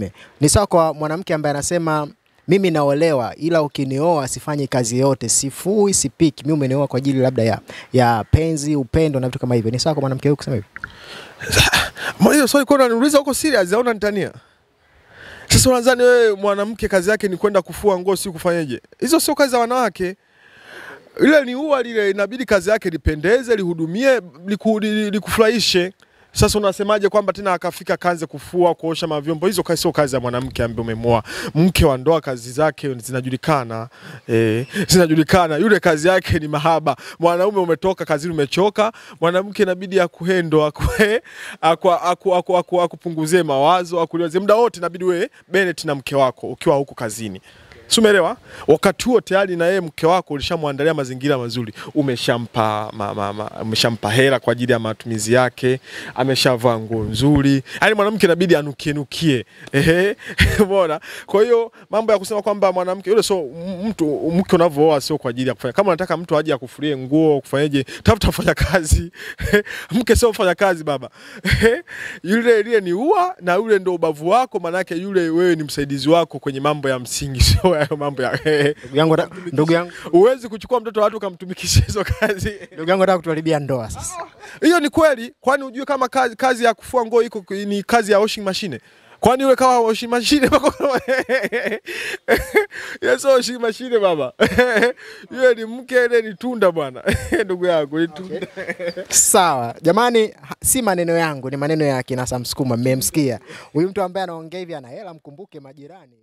Me- Ni sawa kwa mwanamke ambaye anasema mimi naolewa, ila ukinioa sifanyi kazi yote, sifui, sipiki, mimi umenioa kwa ajili labda ya, ya penzi, upendo na vitu kama hivyo. Ni sawa kwa mwanamke huyu kusema hivyo? Mbona swali kwa unaniuliza huko serious au unanitania? Sasa unadhani wewe mwanamke kazi yake ni kwenda kufua nguo si kufanyaje? Hizo sio kazi za wanawake. Ile ni ua lile, inabidi kazi yake lipendeze, lihudumie, liku- li- likufurahishe. Sasa unasemaje kwamba tena akafika kaanze kufua, kuosha mavyombo? Hizo kazi sio kazi ya mwanamke ambaye umemoa. Mke wa ndoa kazi zake zinajulikana, eh, zinajulikana. Yule kazi yake ni mahaba. Mwanaume umetoka kazini umechoka, mwanamke inabidi akuhendo, aku, aku, akupunguzie mawazo, akuliwaze muda wote, inabidi wewe Bennett na mke wako ukiwa huko kazini. Si umeelewa? Wakati huo tayari na yeye mke wako ulishamwandalia mazingira mazuri, umeshampa ma, ma, ma, umeshampa hela kwa ajili ya matumizi yake, ameshavaa nguo nzuri. Yaani mwanamke inabidi anukienukie. Ehe, umeona? Kwa hiyo mambo ya kusema kwamba mwanamke yule so mtu mke unavyooa sio kwa ajili ya kufanya. Kama unataka mtu aje akufurie nguo, kufanyaje, tafuta fanya kazi. mke sio fanya kazi baba. yule ile ni ua na yule ndo ubavu wako, maanake yule wewe ni msaidizi wako kwenye mambo ya msingi, sio hayo mambo ya Ndugu yangu, ndugu yangu, Huwezi kuchukua mtoto wa watu ukamtumikisha hizo kazi. ndugu yangu, nataka kutuharibia ndoa sasa. Hiyo ni kweli, kwani ujue kama kazi, kazi ya kufua nguo iko ni kazi ya washing machine? Kwani ule kama washing machine bako sio washing machine baba. Yule ni mke, ile ni tunda bwana. Ndugu yangu, ni tunda. Sawa jamani, si maneno yangu, ni maneno ya kina. Mmemsikia huyu mtu ambaye anaongea hivi, ana hela, mkumbuke majirani.